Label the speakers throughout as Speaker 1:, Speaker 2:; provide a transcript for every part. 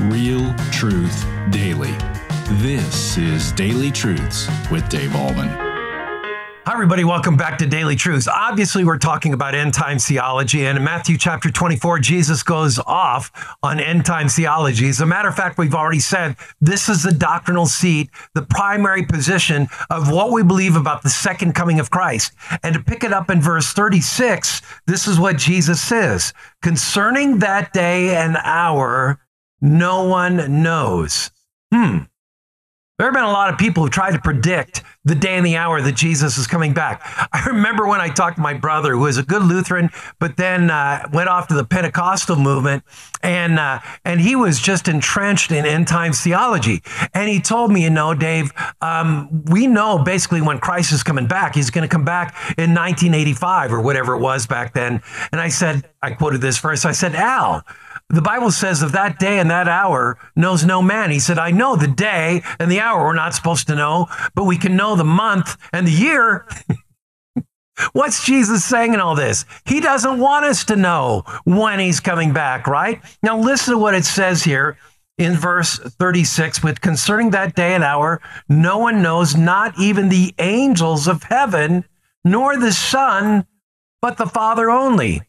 Speaker 1: Real Truth Daily. This is Daily Truths with Dave Ahlman.
Speaker 2: Hi, everybody. Welcome back to Daily Truths. Obviously, we're talking about end time theology. And in Matthew chapter 24, Jesus goes off on end time theology. As a matter of fact, we've already said this is the doctrinal seat, the primary position of what we believe about the second coming of Christ. And to pick it up in verse 36, this is what Jesus says concerning that day and hour no one knows. Hmm. There have been a lot of people who tried to predict the day and the hour that Jesus is coming back. I remember when I talked to my brother, who was a good Lutheran, but then uh, went off to the Pentecostal movement, and uh, and he was just entrenched in end times theology. And he told me, you know, Dave, um, we know basically when Christ is coming back, he's going to come back in 1985 or whatever it was back then. And I said, I quoted this verse. I said, Al. The Bible says of that day and that hour knows no man. He said, I know the day and the hour we're not supposed to know, but we can know the month and the year. What's Jesus saying in all this? He doesn't want us to know when he's coming back, right? Now, listen to what it says here in verse 36 with concerning that day and hour, no one knows, not even the angels of heaven, nor the Son, but the Father only.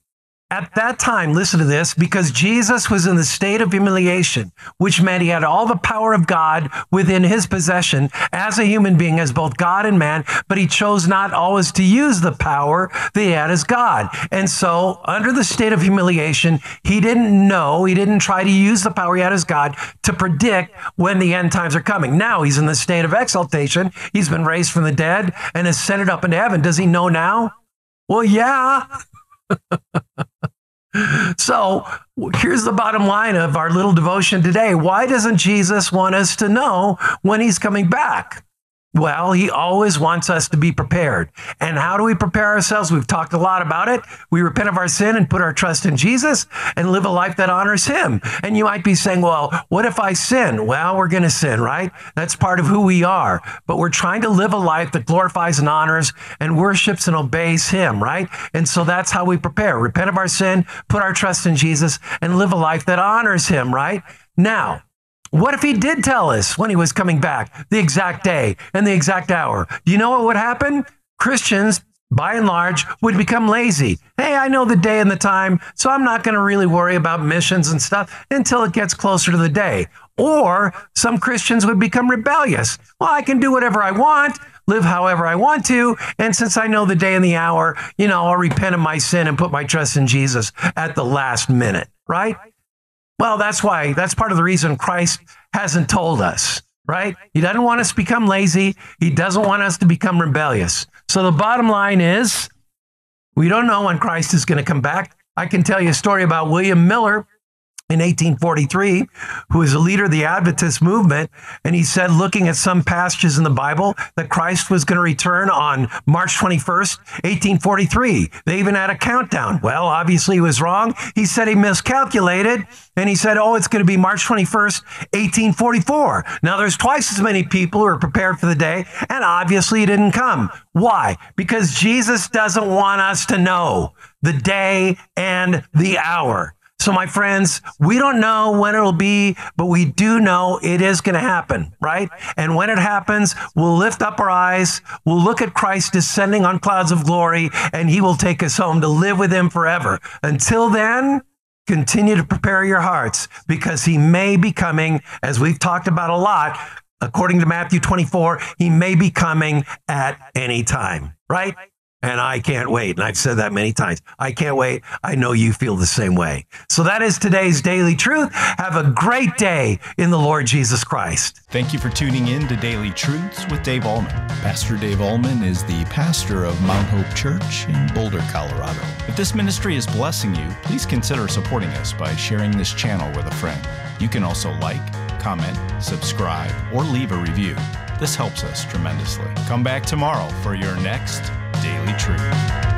Speaker 2: At that time, listen to this, because Jesus was in the state of humiliation, which meant he had all the power of God within his possession as a human being, as both God and man, but he chose not always to use the power that he had as God. And so, under the state of humiliation, he didn't know, he didn't try to use the power he had as God to predict when the end times are coming. Now he's in the state of exaltation. He's been raised from the dead and ascended up into heaven. Does he know now? Well, yeah. so here's the bottom line of our little devotion today. Why doesn't Jesus want us to know when he's coming back? Well, he always wants us to be prepared. And how do we prepare ourselves? We've talked a lot about it. We repent of our sin and put our trust in Jesus and live a life that honors him. And you might be saying, well, what if I sin? Well, we're going to sin, right? That's part of who we are. But we're trying to live a life that glorifies and honors and worships and obeys him, right? And so that's how we prepare. Repent of our sin, put our trust in Jesus, and live a life that honors him, right? Now, what if he did tell us when he was coming back, the exact day and the exact hour? Do you know what would happen? Christians, by and large, would become lazy. Hey, I know the day and the time, so I'm not going to really worry about missions and stuff until it gets closer to the day. Or some Christians would become rebellious. Well, I can do whatever I want, live however I want to, and since I know the day and the hour, you know, I'll repent of my sin and put my trust in Jesus at the last minute, right? Well, that's why, that's part of the reason Christ hasn't told us, right? He doesn't want us to become lazy. He doesn't want us to become rebellious. So the bottom line is we don't know when Christ is going to come back. I can tell you a story about William Miller in 1843, who was a leader of the Adventist movement. And he said, looking at some passages in the Bible, that Christ was going to return on March 21st, 1843. They even had a countdown. Well, obviously he was wrong. He said he miscalculated. And he said, oh, it's going to be March 21st, 1844. Now there's twice as many people who are prepared for the day. And obviously he didn't come. Why? Because Jesus doesn't want us to know the day and the hour. So, my friends, we don't know when it'll be, but we do know it is going to happen, right? And when it happens, we'll lift up our eyes, we'll look at Christ descending on clouds of glory, and he will take us home to live with him forever. Until then, continue to prepare your hearts because he may be coming, as we've talked about a lot. According to Matthew 24, he may be coming at any time, right? And I can't wait. And I've said that many times. I can't wait. I know you feel the same way. So that is today's daily truth. Have a great day in the Lord Jesus Christ.
Speaker 1: Thank you for tuning in to Daily Truths with Dave Ahlman. Pastor Dave Ahlman is the pastor of Mount Hope Church in Boulder, Colorado. If this ministry is blessing you, please consider supporting us by sharing this channel with a friend. You can also like, comment, subscribe, or leave a review. This helps us tremendously. Come back tomorrow for your next Truth.